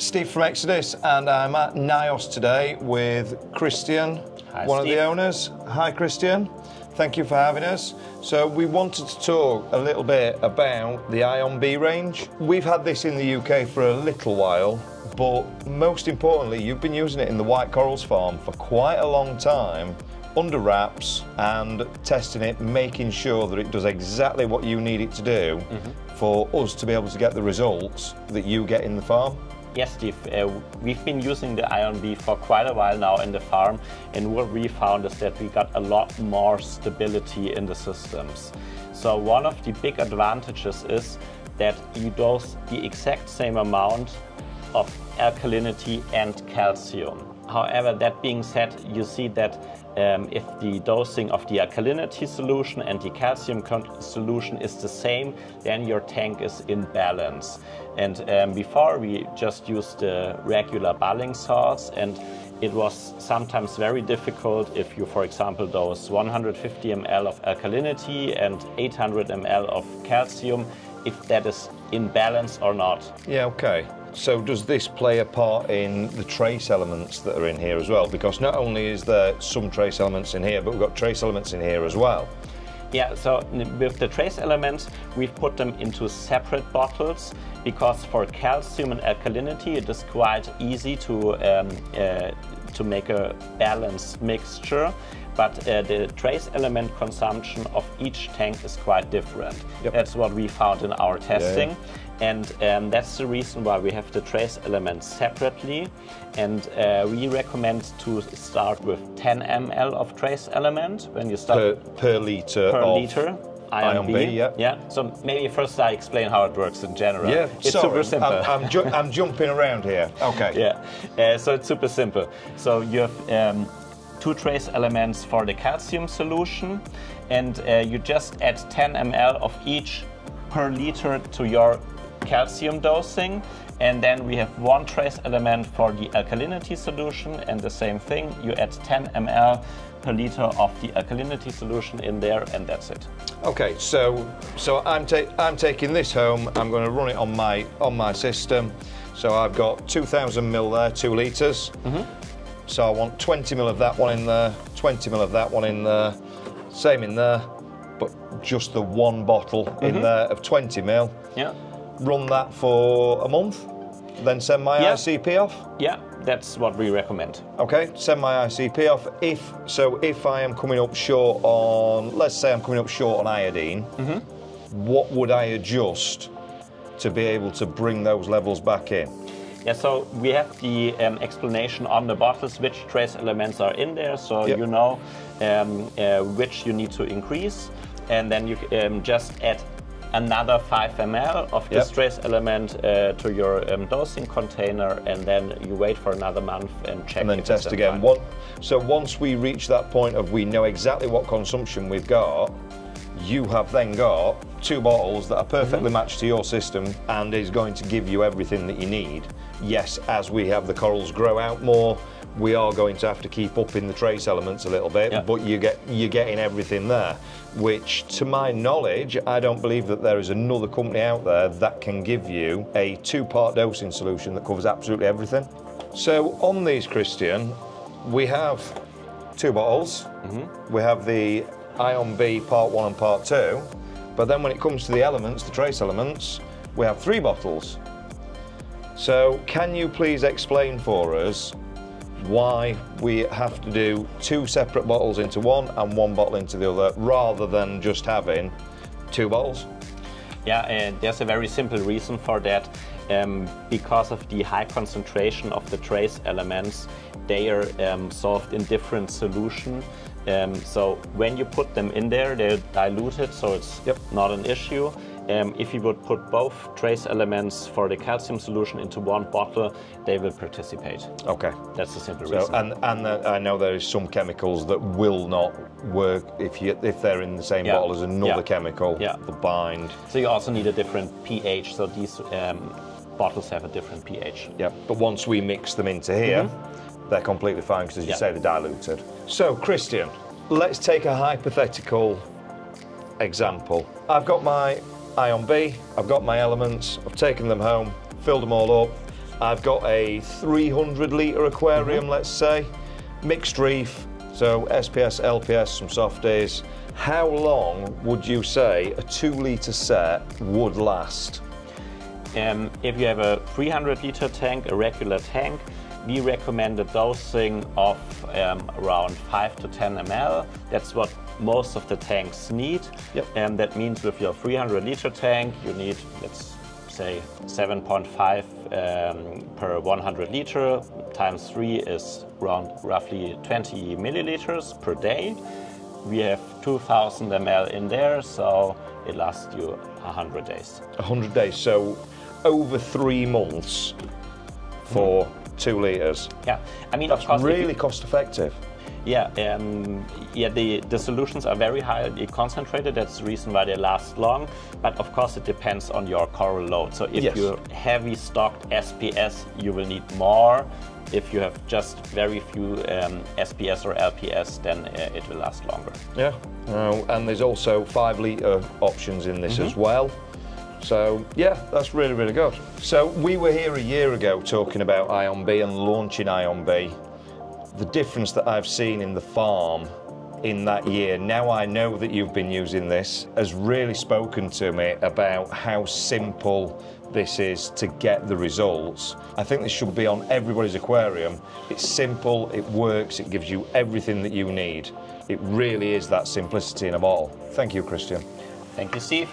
Steve from Xodis, and I'm at NYOS today with Christian, Hi, one Steve. of the owners. Hi, Christian. Thank you for having us. So, we wanted to talk a little bit about the Ion B range. We've had this in the UK for a little while, but most importantly, you've been using it in the White Corals farm for quite a long time under wraps and testing it, making sure that it does exactly what you need it to do mm-hmm. for us to be able to get the results that you get in the farm. Yes, Steve, uh, we've been using the Ion B for quite a while now in the farm, and what we found is that we got a lot more stability in the systems. So one of the big advantages is that you dose the exact same amount of alkalinity and calcium. However, that being said, you see that um, if the dosing of the alkalinity solution and the calcium solution is the same, then your tank is in balance. And um, before we just used the regular Balling salts, and it was sometimes very difficult if you, for example, dose 150 ml of alkalinity and 800 ml of calcium, if that is in balance or not. Yeah, okay. So does this play a part in the trace elements that are in here as well? Because not only is there some trace elements in here, but we've got trace elements in here as well. Yeah, so with the trace elements, we've put them into separate bottles because for calcium and alkalinity, it is quite easy to um, uh, to make a balanced mixture. But uh, the trace element consumption of each tank is quite different. Yep. That's what we found in our testing. And um, that's the reason why we have the trace elements separately. And uh, we recommend to start with 10 ml of trace element when you start Per, per litre per liter. Ion, Ion B, B, yeah. yeah. So maybe first I explain how it works in general. Yeah, it's sorry, super simple. I'm, I'm, ju- I'm jumping around here. Okay. yeah, uh, so it's super simple. So you have um, two trace elements for the calcium solution, and uh, you just add 10 ml of each per liter to your calcium dosing. And then we have one trace element for the alkalinity solution, and the same thing, you add 10 ml per liter of the alkalinity solution in there, and that's it. Okay, so so I'm ta- I'm taking this home. I'm going to run it on my on my system. So I've got 2,000 mil there, two liters. Mm-hmm. So I want 20 mil of that one in there, 20 mil of that one in there, same in there, but just the one bottle in mm-hmm. there of 20 mil. Yeah. Run that for a month, then send my Yeah. ICP off. Yeah, that's what we recommend. Okay, send my ICP off. If so, if I am coming up short on, let's say I'm coming up short on iodine, what would I adjust to be able to bring those levels back in? Yeah, so we have the um, explanation on the bottles which trace elements are in there, so Yep. you know um, uh, which you need to increase, and then you um, just add another 5 ml of Yep. trace element uh, to your um, dosing container, and then you wait for another month and check. And then test again. One, so once we reach that point of we know exactly what consumption we've got, you have then got two bottles that are perfectly matched to your system and is going to give you everything that you need. Yes, as we have the corals grow out more, we are going to have to keep up in the trace elements a little bit, Yeah. but you get you're getting everything there. Which, to my knowledge, I don't believe that there is another company out there that can give you a two-part dosing solution that covers absolutely everything. So on these, Christian, we have two bottles. Mm-hmm. We have the Ion B Part 1 and Part 2. But then when it comes to the elements, the trace elements, we have three bottles. So can you please explain for us why we have to do two separate bottles into one and one bottle into the other rather than just having two bottles? Yeah, and there's a very simple reason for that. Um, because of the high concentration of the trace elements, they are um, solved in different solution. Um, so when you put them in there, they're diluted, so it's Yep. not an issue. Um, if you would put both trace elements for the calcium solution into one bottle, they will participate. Okay. That's the simple So, reason. and and uh, I know there is some chemicals that will not work if you if they're in the same Yeah. bottle as another Yeah. chemical. Yeah. The bind. so you also need a different pH. So these um, bottles have a different pH. Yeah. But once we mix them into here, they're completely fine because, as you Mm-hmm. Say, they're diluted. So, Christian, let's take a hypothetical example. I've got my Ion B, I've got my elements, I've taken them home, filled them all up. I've got a 300 litre aquarium, let's say, mixed reef, so SPS, LPS, some softies. How long would you say a two litre set would last? Um, if you have a 300 liter tank, a regular tank, we recommend a dosing of um, around 5 to 10 ml. That's what most of the tanks need. Yep. And that means with your 300 liter tank, you need, let's say, 7.5 um, per 100 liter times 3 is around roughly 20 milliliters per day. We have 2000 ml in there, so it lasts you 100 days. 100 days, so over three months for two litres. Yeah, I mean, That's of course, if you- really cost effective. Yeah, um, yeah. The, the solutions are very highly concentrated. That's the reason why they last long. But of course, it depends on your coral load. So if Yes. you're heavy stocked SPS, you will need more. If you have just very few um, SPS or LPS, then uh, it will last longer. Yeah, uh, and there's also five litre options in this as well. So yeah, that's really really good. So we were here a year ago talking about Ion B and launching Ion B. The difference that I've seen in the farm in that year, now I know that you've been using this, has really spoken to me about how simple this is to get the results. I think this should be on everybody's aquarium. It's simple, it works, it gives you everything that you need. It really is that simplicity in a bottle. Thank you, Christian. Thank you, Steve.